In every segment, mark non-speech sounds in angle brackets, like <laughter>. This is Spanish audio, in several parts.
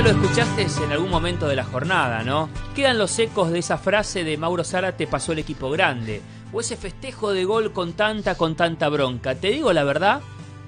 lo escuchaste en algún momento de la jornada, ¿no? Quedan los ecos de esa frase de Mauro Zárate pasó el equipo grande, o ese festejo de gol con tanta, con tanta bronca. Te digo la verdad,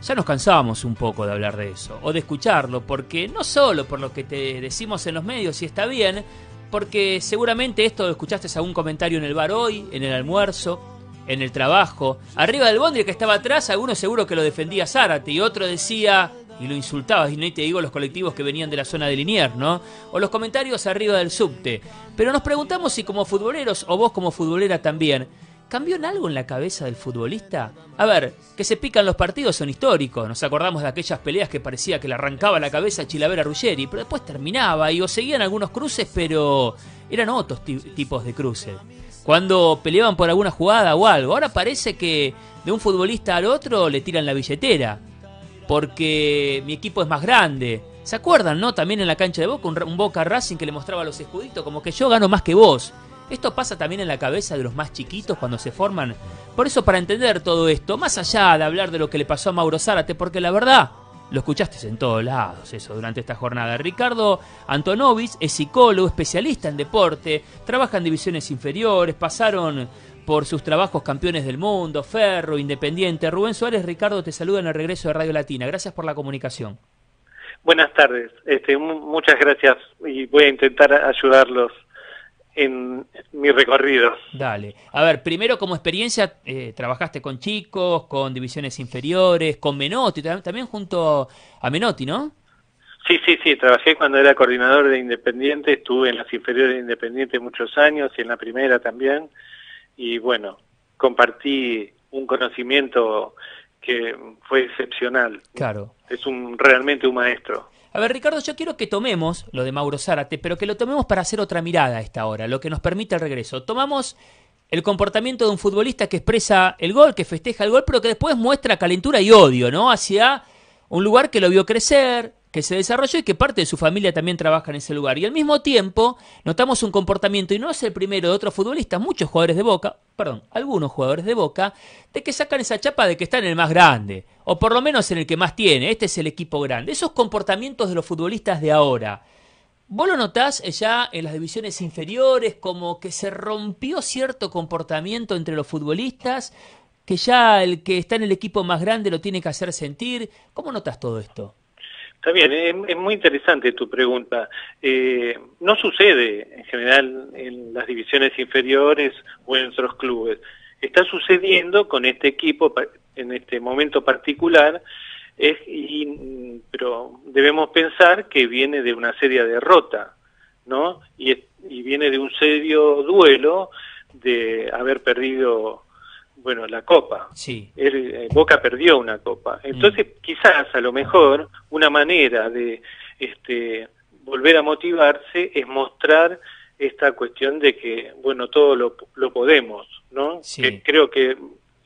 ya nos cansábamos un poco de hablar de eso, o de escucharlo, porque no solo por lo que te decimos en los medios, y está bien, porque seguramente esto lo escuchaste algún comentario en el bar hoy, en el almuerzo, en el trabajo. Arriba del bondri que estaba atrás, alguno seguro que lo defendía Zárate, y otro decía, y lo insultabas, y no te digo los colectivos que venían de la zona de Liniers, ¿no? O los comentarios arriba del subte. Pero nos preguntamos si como futboleros, o vos como futbolera también, ¿cambió en algo en la cabeza del futbolista? A ver, que se pican los partidos son históricos, nos acordamos de aquellas peleas que parecía que le arrancaba la cabeza a Chilavera Ruggeri, pero después terminaba y o seguían algunos cruces, pero eran otros tipos de cruces. Cuando peleaban por alguna jugada o algo, ahora parece que de un futbolista al otro le tiran la billetera porque mi equipo es más grande. ¿Se acuerdan, no? También en la cancha de Boca, un, Boca Racing que le mostraba los escuditos, como que yo gano más que vos. Esto pasa también en la cabeza de los más chiquitos cuando se forman. Por eso, para entender todo esto, más allá de hablar de lo que le pasó a Mauro Zárate, porque la verdad, lo escuchaste en todos lados, eso, durante esta jornada. Ricardo Antonovis es psicólogo, especialista en deporte, trabaja en divisiones inferiores, pasaron por sus trabajos campeones del mundo, Ferro, Independiente. Rubén Suárez, Ricardo, te saluda en el regreso de Radio Latina. Gracias por la comunicación. Buenas tardes, este, muchas gracias y voy a intentar ayudarlos en mi recorrido. Dale. A ver, primero como experiencia, eh, trabajaste con chicos, con divisiones inferiores, con Menotti, también junto a Menotti, ¿no? Sí, sí, sí, trabajé cuando era coordinador de Independiente, estuve en las inferiores de Independiente muchos años y en la primera también y bueno, compartí un conocimiento que fue excepcional. Claro. Es un realmente un maestro. A ver, Ricardo, yo quiero que tomemos lo de Mauro Zárate, pero que lo tomemos para hacer otra mirada a esta hora, lo que nos permite el regreso. Tomamos el comportamiento de un futbolista que expresa el gol, que festeja el gol, pero que después muestra calentura y odio, ¿no? Hacia un lugar que lo vio crecer, que se desarrolló y que parte de su familia también trabaja en ese lugar. Y al mismo tiempo notamos un comportamiento, y no es el primero de otros futbolistas, muchos jugadores de Boca, perdón, algunos jugadores de Boca, de que sacan esa chapa de que está en el más grande, o por lo menos en el que más tiene, este es el equipo grande. Esos comportamientos de los futbolistas de ahora, ¿Vos lo notás ya en las divisiones inferiores como que se rompió cierto comportamiento entre los futbolistas? Que ya el que está en el equipo más grande lo tiene que hacer sentir. ¿Cómo notas todo esto? Está bien, es, muy interesante tu pregunta. Eh, no sucede en general en las divisiones inferiores o en otros clubes. Está sucediendo con este equipo en este momento particular, es, pero debemos pensar que viene de una seria derrota, ¿no? Y, y viene de un serio duelo de haber perdido bueno, la copa. Sí. Eh, Boca perdió una copa. Mm. Entonces, quizás a lo mejor una manera de este, volver a motivarse es mostrar esta cuestión de que, bueno, todo lo, lo podemos, ¿no? Sí. creo que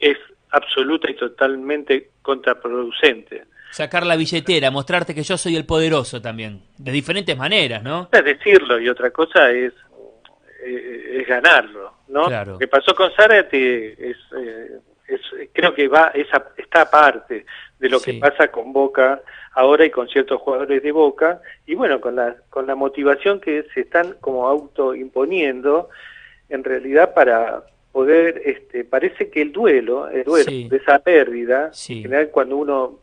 es absoluta y totalmente contraproducente. Sacar la billetera, mostrarte que yo soy el poderoso también, de diferentes maneras, ¿no? Es decirlo y otra cosa es, eh, es ganarlo. ¿no? Lo que pasó con Zárate es, eh, es, creo que va esa esta aparte de lo que pasa con Boca ahora y con ciertos jugadores de Boca y bueno con la con la motivación que se están como autoimponiendo en realidad para poder este parece que el duelo el duelo de esa pérdida en general cuando uno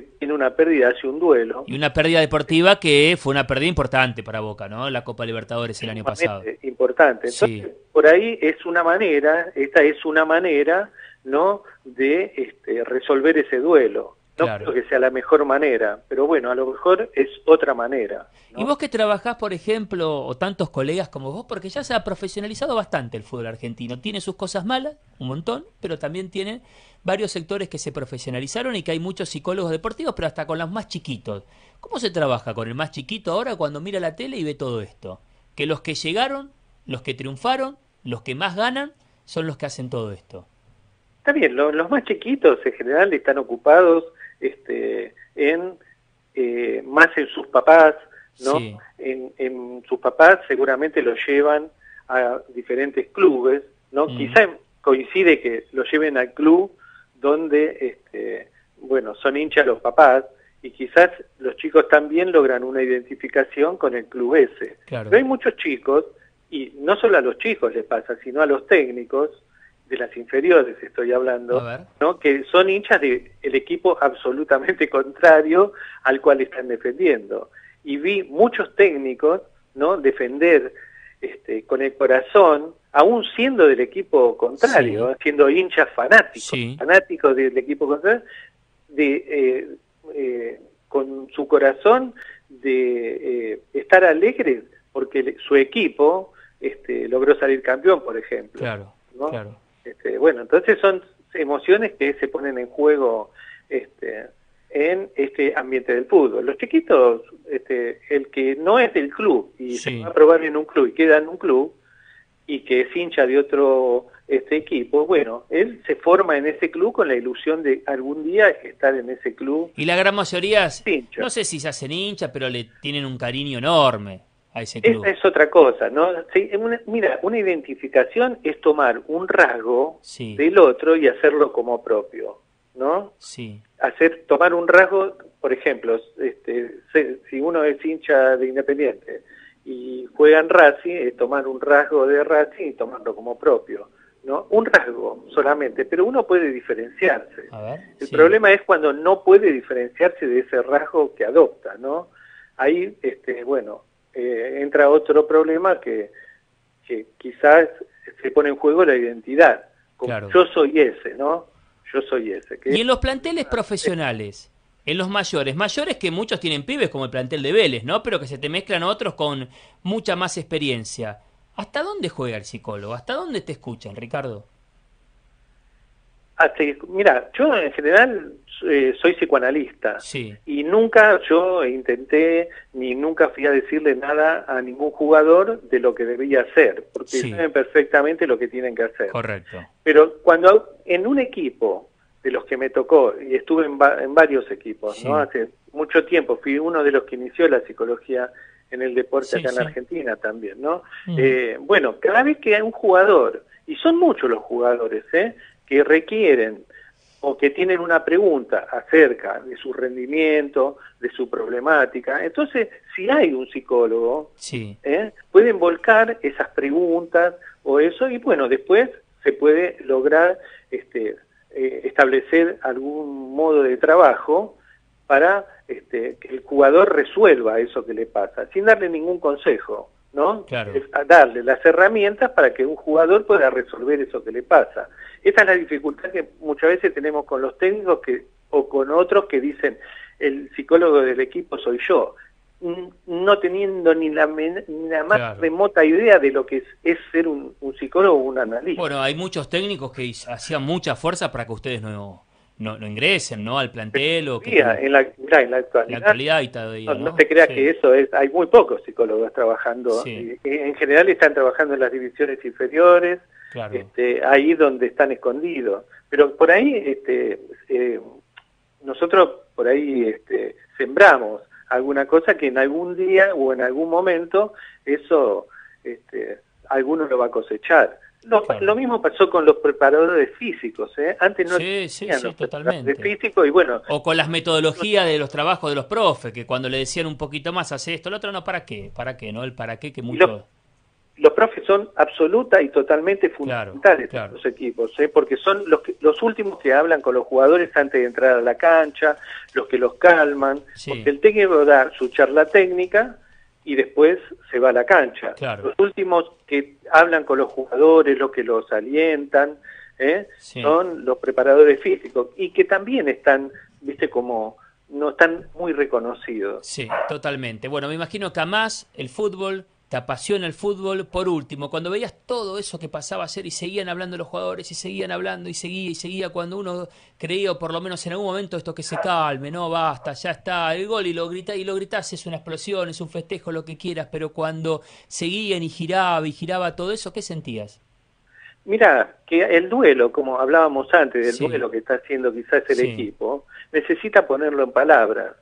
tiene una pérdida, hace un duelo. Y una pérdida deportiva que fue una pérdida importante para Boca, ¿no? La Copa Libertadores el año pasado. Importante. Entonces, por ahí es una manera, esta es una manera, ¿no? De este, resolver ese duelo. No creo que sea la mejor manera, pero bueno, a lo mejor es otra manera. Y vos que trabajás, por ejemplo, o tantos colegas como vos, porque ya se ha profesionalizado bastante el fútbol argentino. Tiene sus cosas malas, un montón, pero también tiene varios sectores que se profesionalizaron y que hay muchos psicólogos deportivos, pero hasta con los más chiquitos. ¿Cómo se trabaja con el más chiquito ahora cuando mira la tele y ve todo esto? Que los que llegaron, los que triunfaron, los que más ganan, son los que hacen todo esto. Está bien, los más chiquitos en general están ocupados este, en eh, más en sus papás, ¿no? En, sus papás seguramente los llevan a diferentes clubes, ¿no? Mm. Quizá coincide que lo lleven al club donde, este, bueno, son hinchas los papás y quizás los chicos también logran una identificación con el club ese. Pero hay muchos chicos, y no solo a los chicos les pasa, sino a los técnicos, de las inferiores estoy hablando, ¿no? que son hinchas del equipo absolutamente <laughs> contrario al cual están defendiendo. Y vi muchos técnicos ¿no? defender este, con el corazón, aún siendo del equipo contrario, siendo hinchas fanáticos, fanáticos del equipo contrario, de, eh, eh, con su corazón de eh, estar alegres porque su equipo este, logró salir campeón, por ejemplo. Claro, claro. Este, bueno, entonces son emociones que se ponen en juego este, en este ambiente del fútbol. Los chiquitos, este, el que no es del club y se va a probar en un club y queda en un club y que es hincha de otro este equipo, bueno, él se forma en ese club con la ilusión de algún día estar en ese club. Y la gran mayoría, no sé si se hacen hincha, pero le tienen un cariño enorme a ese club. Esa es otra cosa, ¿no? mira, una identificación es tomar un rasgo del otro y hacerlo como propio, ¿no? Sí. Hacer, tomar un rasgo, por ejemplo, este, si uno es hincha de Independiente y juega en Racing, es tomar un rasgo de Racing y tomarlo como propio. ¿no? Un rasgo solamente, pero uno puede diferenciarse. el problema es cuando no puede diferenciarse de ese rasgo que adopta, ¿no? Ahí, este, bueno, eh, entra otro problema que, que quizás se pone en juego la identidad. Como Yo soy ese, ¿no? Yo soy ese. y en los planteles profesionales, en los mayores, mayores que muchos tienen pibes como el plantel de Vélez, ¿no? Pero que se te mezclan otros con mucha más experiencia. ¿Hasta dónde juega el psicólogo? ¿Hasta dónde te escuchan, Ricardo? mira, yo en general eh, soy psicoanalista y nunca yo intenté ni nunca fui a decirle nada a ningún jugador de lo que debía hacer, porque saben perfectamente lo que tienen que hacer. Correcto. Pero cuando en un equipo de los que me tocó, y estuve en, varios equipos, ¿no? Hace mucho tiempo, fui uno de los que inició la psicología en el deporte acá en Argentina también, ¿no? Mm. Eh, bueno, cada vez que hay un jugador, y son muchos los jugadores, ¿eh? que requieren o que tienen una pregunta acerca de su rendimiento, de su problemática. Entonces, si hay un psicólogo, sí. ¿eh? pueden volcar esas preguntas o eso y bueno, después se puede lograr este, eh, establecer algún modo de trabajo para este, que el jugador resuelva eso que le pasa, sin darle ningún consejo. ¿no? Claro. darle las herramientas para que un jugador pueda resolver eso que le pasa. Esta es la dificultad que muchas veces tenemos con los técnicos que o con otros que dicen el psicólogo del equipo soy yo, no teniendo ni la, más remota idea de lo que es, ser un, un psicólogo o un analista. Bueno, hay muchos técnicos que hacían mucha fuerza para que ustedes no no, no ingresen ¿no? al plantel o que en, la, en la actualidad, y no, te creas que eso es hay muy pocos psicólogos trabajando en general están trabajando en las divisiones inferiores este, ahí donde están escondidos pero por ahí este eh, nosotros por ahí este, sembramos alguna cosa que en algún día o en algún momento eso este, alguno lo va a cosechar lo, mismo pasó con los preparadores físicos, ¿eh? Antes no sí, sí, los totalmente. físicos y bueno... O con las metodologías de los trabajos de los profes, que cuando le decían un poquito más, hace esto, el otro no, ¿para qué? ¿Para qué? ¿No? El para qué que mucho... Los, profes son absoluta y totalmente fundamentales en los equipos, ¿eh? porque son los, los últimos que hablan con los jugadores antes de entrar a la cancha, los que los calman, porque el técnico da su charla técnica y después se va a la cancha. Los últimos que hablan con los jugadores, los que los alientan, ¿eh? son los preparadores físicos y que también están, viste, como no están muy reconocidos. Sí, totalmente. Bueno, me imagino que además el fútbol te apasiona el fútbol. Por último, cuando veías todo eso que pasaba a ser y seguían hablando los jugadores y seguían hablando y seguía y seguía cuando uno creía, o por lo menos en algún momento, esto que se calme, no, basta, ya está, el gol y lo grita y lo gritas, es una explosión, es un festejo, lo que quieras, pero cuando seguían y giraba y giraba todo eso, ¿qué sentías? Mira, que el duelo, como hablábamos antes del duelo que está haciendo quizás el equipo, necesita ponerlo en palabras.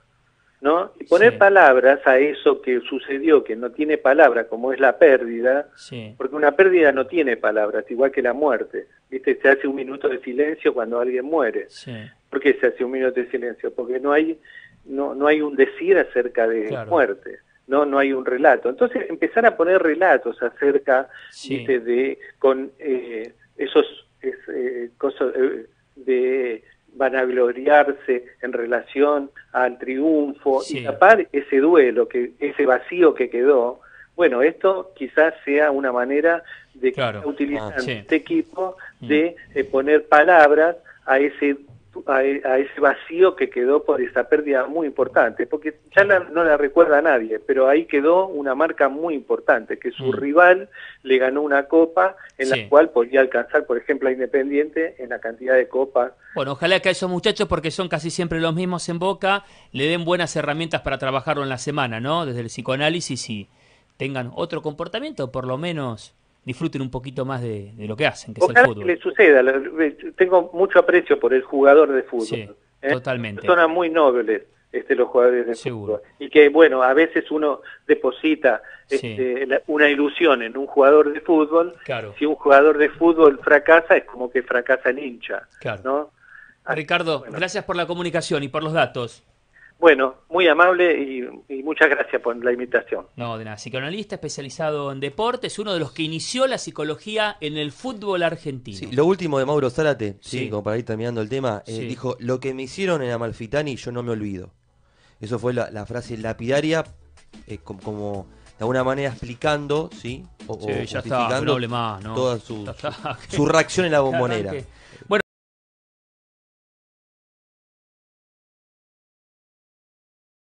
¿No? Y poner palabras a eso que sucedió, que no tiene palabra, como es la pérdida, porque una pérdida no tiene palabras, igual que la muerte. ¿Viste? Se hace un minuto de silencio cuando alguien muere. ¿Por qué se hace un minuto de silencio? Porque no hay no, no hay un decir acerca de muerte, no, no hay un relato. Entonces empezar a poner relatos acerca de, con eh, esos eh, cosas eh, de vanagloriarse en relación al triunfo y tapar ese duelo, que ese vacío que quedó, bueno, esto quizás sea una manera de utilizar ah, este equipo mm. de poner palabras a ese a, ese vacío que quedó por esa pérdida muy importante, porque ya no la recuerda nadie, pero ahí quedó una marca muy importante, que su mm. rival le ganó una copa en la cual podía alcanzar, por ejemplo, a Independiente en la cantidad de copas. Bueno, ojalá que a esos muchachos, porque son casi siempre los mismos en Boca, le den buenas herramientas para trabajarlo en la semana, ¿no? Desde el psicoanálisis y tengan otro comportamiento, por lo menos disfruten un poquito más de, lo que hacen, que es el fútbol. que le suceda, tengo mucho aprecio por el jugador de fútbol. Sí, ¿eh? totalmente. Son muy nobles este, los jugadores de fútbol. Y que, bueno, a veces uno deposita este, una ilusión en un jugador de fútbol. Claro. Si un jugador de fútbol fracasa, es como que fracasa el hincha. Claro. ¿no? Ricardo, gracias por la comunicación y por los datos. Bueno, muy amable y, muchas gracias por la invitación. No, de nada. Psicoanalista especializado en deportes, uno de los que inició la psicología en el fútbol argentino. Sí, lo último de Mauro Zárate, sí, como para ir terminando el tema, eh, dijo, lo que me hicieron en Amalfitani yo no me olvido. Eso fue la, frase lapidaria, eh, como, de alguna manera explicando, ¿sí? O, ya está, no más, ¿no? toda su, <laughs> su reacción en la bombonera.